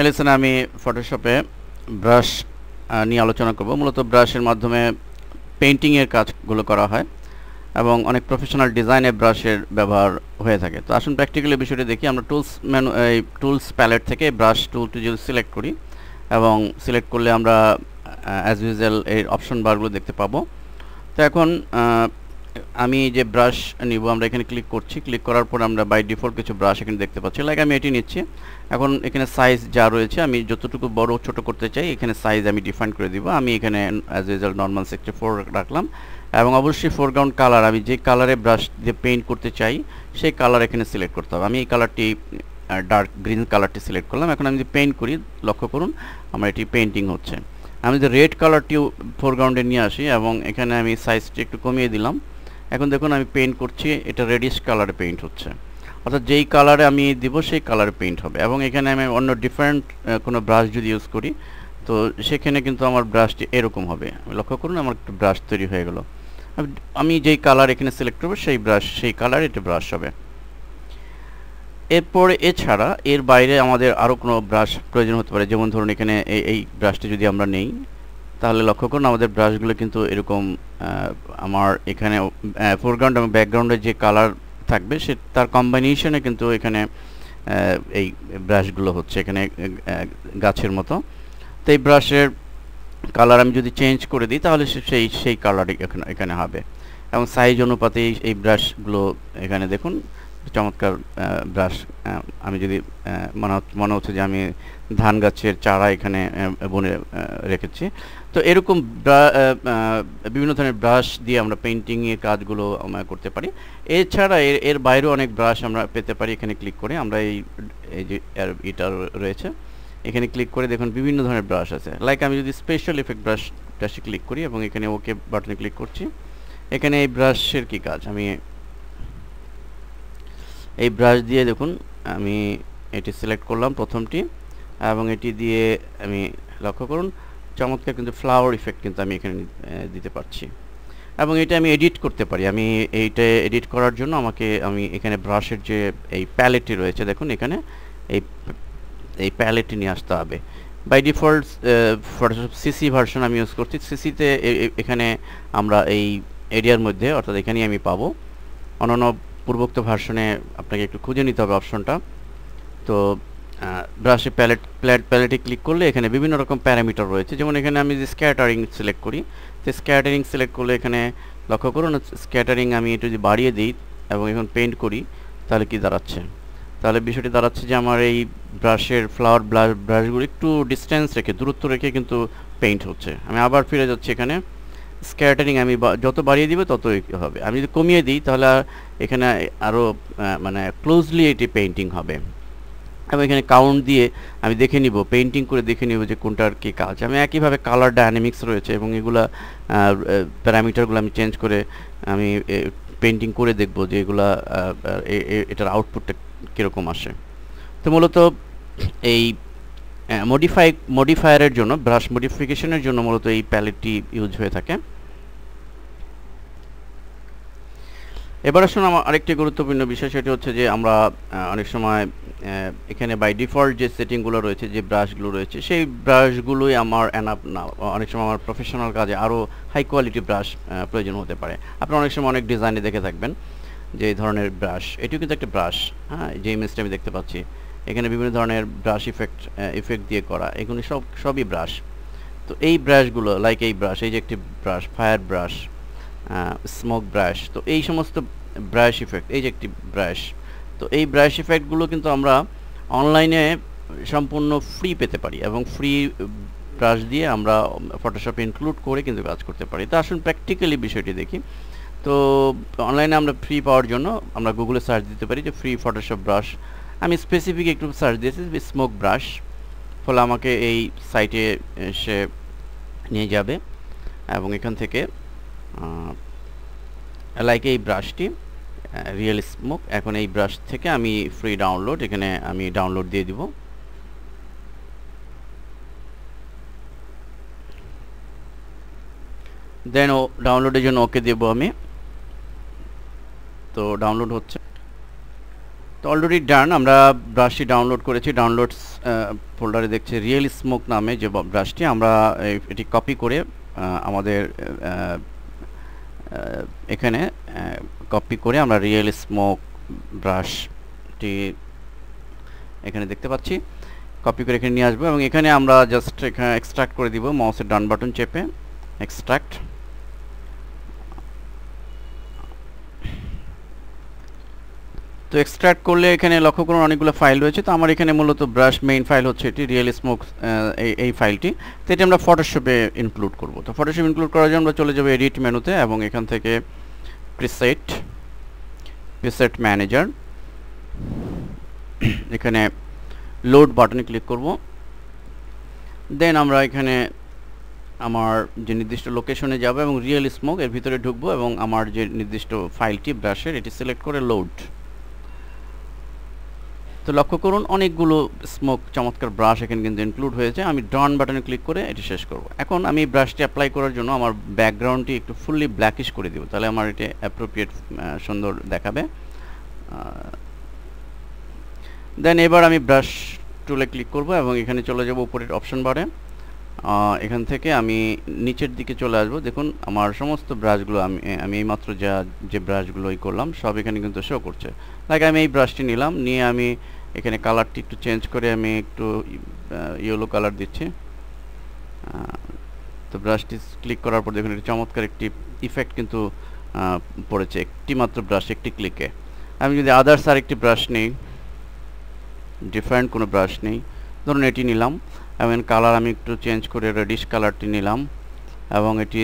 এলেসনে, আমি ফটোশপে ব্রাশ নিয়ে আলোচনা করব। মূলত ব্রাশের মাধ্যমে পেন্টিংয়ের কাজগুলো করা হয় এবং অনেক প্রফেশনাল ডিজাইনে ব্রাশের ব্যবহার হয়ে থাকে। তো আসুন প্র্যাকটিক্যালি বিষয়টি দেখি। আমরা টুলস মেনু এই টুলস প্যালেট থেকে ব্রাশ টুলটি যদি সিলেক্ট করি এবং সিলেক্ট করলে আমরা অ্যাজ ইউজুয়াল এই অপশন বারগুলো দেখতে পাবো। তো এখন আমি যে ব্রাশ নিব, আমরা এখানে ক্লিক করছি। ক্লিক করার পর আমরা বাই ডিফল্ট কিছু ব্রাশ এখানে দেখতে পাচ্ছি। লাইক আমি এটি নিচ্ছি। এখন এখানে সাইজ যা রয়েছে, আমি যতটুকু বড় ছোট করতে চাই, এখানে সাইজ আমি ডিফাইন করে দিব। আমি এখানে as usual normal sixty four রাখলাম। এবং অবশ্যই ফোরগ্রাউন্ড কালার আমি যে কালারে ব্রাশ দিয়ে পেইন্ট করতে চাই, সেই কালার এখানে সিলেক্ট করতে হবে। আমি এই কালারটি ডার্ক গ্রিন কালারটি সিলেক্ট করলাম। এখন আমি যদি পেইন্ট করি, লক্ষ্য করুন, আমার এটি পেইন্টিং হচ্ছে। আমি যদি রেড কালারটিও ফোরগ্রাউন্ডে নিয়ে আসি, এবং এখানে আমি সাইজটি একটু কমিয়ে দিলাম এখন দেখুন আমি পেইন্ট করছি, এটা রেডিশ কালারে পেইন্ট হচ্ছে। অর্থাৎ যেই কালারে আমি দিব, সেই কালারে পেইন্ট হবে। এবং এখানে আমি অন্য ডিফারেন্ট কোনো ব্রাশ যদি ইউজ করি, তো সেখানে কিন্তু আমার ব্রাশটি এরকম হবে। লক্ষ্য করুন, আমার একটু ব্রাশ তৈরি হয়ে গেল। আমি যেই কালার এখানে সিলেক্ট করব, সেই ব্রাশ সেই কালার এটা ব্রাশ হবে। এরপরে এছাড়া এর বাইরে আমাদের আরও কোনো ব্রাশ প্রয়োজন হতে পারে। যেমন ধরুন এখানে এই এই ব্রাশটি যদি আমরা নেই তাহলে লক্ষ্য করুন, আমাদের ব্রাশগুলো কিন্তু এরকম আমার এখানে ফোরগ্রাউন্ড এবং ব্যাকগ্রাউন্ডে যে কালার থাকবে, সে, তার কম্বাইনেশনে কিন্তু এখানে এই ব্রাশগুলো হচ্ছে এখানে গাছের মতো। তো এই ব্রাশের কালার আমি যদি চেঞ্জ করে দিই, তাহলে সেই সেই কালার এখানে এখানে হবে। এবং সাইজ অনুপাতে এই ব্রাশগুলো এখানে দেখুন চমৎকার ব্রাশ আমি যদি মনে মনে হচ্ছে যে আমি ধান গাছের চারা এখানে বনে রেখেছি। তো এরকম বিভিন্ন ধরনের ব্রাশ দিয়ে আমরা পেন্টিংয়ের কাজগুলো আমরা করতে পারি। এছাড়া এর এর বাইরেও অনেক ব্রাশ আমরা পেতে পারি, এখানে ক্লিক করে। আমরা এই এই যে এটা রয়েছে, এখানে ক্লিক করে দেখুন বিভিন্ন ধরনের ব্রাশ আছে। লাইক আমি যদি স্পেশাল এফেক্ট ব্রাশ ব্রাশে ক্লিক করি এবং এখানে ওকে বাটনে ক্লিক করছি, এখানে এই ব্রাশের কি কাজ? আমি এই ব্রাশ দিয়ে দেখুন, আমি এটি সিলেক্ট করলাম প্রথমটি এবং এটি দিয়ে আমি লক্ষ্য করুন, চমৎকার কিন্তু ফ্লাওয়ার ইফেক্ট কিন্তু আমি এখানে দিতে পারছি। এবং এটা আমি এডিট করতে পারি। আমি এইটা এডিট করার জন্য আমাকে, আমি এখানে ব্রাশের যে এই প্যালেটটি রয়েছে, দেখুন এখানে এই এই প্যালেটটি নিয়ে আসতে হবে। By default Photoshop CC version আমি ইউজ করছি। সিসিতে এখানে আমরা এই এরিয়ার মধ্যে, অর্থাৎ এখানেই আমি পাবো। অন্যান্য পূর্বোক্ত ভার্সনে আপনাকে একটু খুঁজে নিতে হবে অপশনটা। তো ব্রাশে প্যালেট প্ল্যাট প্যালেটে ক্লিক করলে এখানে বিভিন্ন রকম প্যারামিটার রয়েছে। যেমন এখানে আমি যে স্ক্যাটারিং সিলেক্ট করি, তো স্ক্যাটারিং সিলেক্ট করলে এখানে লক্ষ্য করুন স্ক্যাটারিং আমি একটু যদি বাড়িয়ে দিই এবং এখন পেন্ট করি, তাহলে কি দাঁড়াচ্ছে? তাহলে বিষয়টি দাঁড়াচ্ছে যে আমার এই ব্রাশের ফ্লাওয়ার ব্রাশগুলো একটু ডিস্টেন্স রেখে, দূরত্ব রেখে কিন্তু পেইন্ট হচ্ছে। আমি আবার ফিরে যাচ্ছি এখানে। স্ক্যাটারিং আমি যত বাড়িয়ে দিব ততই হবে। আমি যদি কমিয়ে দিই, তাহলে এখানে আরও মানে ক্লোজলি এটি পেইন্টিং হবে। এবং এখানে কাউন্ট দিয়ে আমি দেখে নিব পেইন্টিং করে দেখে নিব যে কোনটার কী কাজ। আমি একইভাবে কালার ডায়নামিক্স রয়েছে এবং এগুলা প্যারামিটারগুলো আমি চেঞ্জ করে আমি পেইন্টিং করে দেখব যে এগুলা এটার আউটপুটটা কীরকম আসে। তো মূলত এই মডিফাই মডিফায়ারের জন্য ব্রাশ মডিফিকেশনের জন্য মূলত এই প্যালেটটি ইউজ হয়ে থাকে। এবার আসুন, আমার আরেকটি গুরুত্বপূর্ণ বিষয়, সেটি হচ্ছে যে আমরা অনেক সময় এখানে বাই ডিফল্ট যে সেটিংগুলো রয়েছে, যে ব্রাশগুলো রয়েছে, সেই ব্রাশগুলোই আমার অ্যানাপ না। অনেক সময় আমার প্রফেশনাল কাজে আরও হাই কোয়ালিটি ব্রাশ প্রয়োজন হতে পারে। আপনি অনেক সময় অনেক ডিজাইনে দেখে থাকবেন, যে ধরনের ব্রাশ এটিও কিন্তু একটা ব্রাশ হ্যাঁ যে ইমেজটা আমি দেখতে পাচ্ছি। এখানে বিভিন্ন ধরনের ব্রাশ ইফেক্ট ইফেক্ট দিয়ে করা, এগুলি সব, সবই ব্রাশ তো এই ব্রাশগুলো লাইক এই ব্রাশ এই যে একটি brush fire brush smoke brush তো এই সমস্ত ব্রাশ ইফেক্ট এই যে একটি ব্রাশ তো এই ব্রাশ ইফেক্টগুলো কিন্তু আমরা অনলাইনে সম্পূর্ণ ফ্রি পেতে পারি এবং ফ্রি ব্রাশ দিয়ে আমরা ফটোশপে ইনক্লুড করে কিন্তু কাজ করতে পারি। তো আসুন প্র্যাকটিক্যালি বিষয়টি দেখি। তো অনলাইনে আমরা ফ্রি পাওয়ার জন্য আমরা গুগলে সার্চ দিতে পারি যে ফ্রি ফটোশপ ব্রাশ আমি স্পেসিফিক একটু সার্চ দিয়েছি স্মোক ব্রাশ ফলে আমাকে এই সাইটে সে নিয়ে যাবে এবং এখান থেকে লাইক এই ব্রাশটি রিয়েল স্মোক এখন এই ব্রাশ থেকে আমি ফ্রি ডাউনলোড এখানে আমি ডাউনলোড দিয়ে দিব। দেন ও ডাউনলোডের জন্য ওকে দেবো আমি। তো ডাউনলোড হচ্ছে। তো অলরেডি ডান আমরা ব্রাশটি ডাউনলোড করেছি। ডাউনলোডস ফোল্ডারে দেখছি রিয়েল স্মোক নামে যে ব্রাশটি আমরা এটি কপি করে আমাদের এখানে কপি করে আমরা রিয়েল স্মোক ব্রাশটি এখানে দেখতে পাচ্ছি। কপি করে এখানে নিয়ে আসব এবং এখানে আমরা জাস্ট এখানে এক্সট্রাক্ট করে দিব মাউসের ডান বাটন চেপে। এক্সট্রাক্ট তো এক্সট্রাক্ট করলে এখানে লক্ষ্য করুন অনেকগুলো ফাইল রয়েছে। তো আমার এখানে মূলত ব্রাশ মেইন ফাইল হচ্ছে এটি রিয়েল স্মোক এই ফাইলটি তো এটি আমরা ফটোশপে ইনক্লুড করব। তো ফটোশপ ইনক্লুড করার জন্য আমরা চলে যাব এডিট মেনুতে এবং এখান থেকে প্রিসেট প্রিসেট ম্যানেজার এখানে লোড বাটনে ক্লিক করব। দেন আমরা এখানে আমার যে নির্দিষ্ট লোকেশনে যাব এবং রিয়েল স্মোক এর ভিতরে ঢুকবো এবং আমার যে নির্দিষ্ট ফাইলটি ব্রাশের এটি সিলেক্ট করে লোড তো লক্ষ্য করুন, অনেকগুলো স্মোক চমৎকার ব্রাশ এখানে কিন্তু ইনক্লুড হয়েছে। আমি ডন বাটনে ক্লিক করে এটি শেষ করব। এখন আমি ব্রাশটি অ্যাপ্লাই করার জন্য আমার ব্যাকগ্রাউন্ডটি একটু ফুললি ব্ল্যাকিশ করে দিব। তাহলে আমার এটি অ্যাপ্রোপ্রিয়েট সুন্দর দেখাবে। দেন এবার আমি ব্রাশ টুলে ক্লিক করব এবং এখানে চলে যাব উপরের অপশন বারে এখান থেকে আমি নিচের দিকে চলে আসব। দেখুন, আমার সমস্ত ব্রাশগুলো আমি আমি এইমাত্র যা, যে ব্রাশগুলো ই করলাম, সব এখানে কিন্তু শো করছে। লাইক আমি এই ব্রাশটি নিলাম, নিয়ে আমি এখানে কালারটি একটু চেঞ্জ করে আমি একটু ইয়েলো কালার দিচ্ছি। তো ব্রাশটি ক্লিক করার পর দেখুন একটি চমৎকার একটি ইফেক্ট কিন্তু পড়েছে। একটি মাত্র ব্রাশ একটি ক্লিকে আমি যদি আদার্স আর একটি ব্রাশ নিই ডিফারেন্ট কোনো ব্রাশ নেই, ধরুন এটি নিলাম, এবং কালার আমি একটু চেঞ্জ করে রেডিশ কালারটি নিলাম, এবং এটি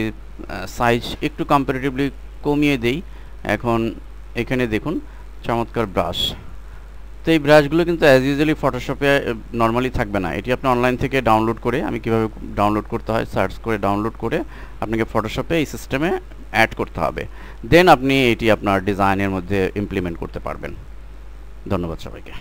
সাইজ একটু কম্পারেটিভলি কমিয়ে দেই। এখন এখানে দেখুন, চমৎকার ব্রাশ তো এই ব্রাশগুলো কিন্তু অ্যাজ ইউজুয়ালি ফটোশপে নর্মালি থাকবে না। এটি আপনি অনলাইন থেকে ডাউনলোড করে, আমি কীভাবে ডাউনলোড করতে হয় সার্চ করে ডাউনলোড করে আপনাকে ফটোশপে এই সিস্টেমে অ্যাড করতে হবে। দেন আপনি এটি আপনার ডিজাইনের মধ্যে ইমপ্লিমেন্ট করতে পারবেন। ধন্যবাদ সবাইকে।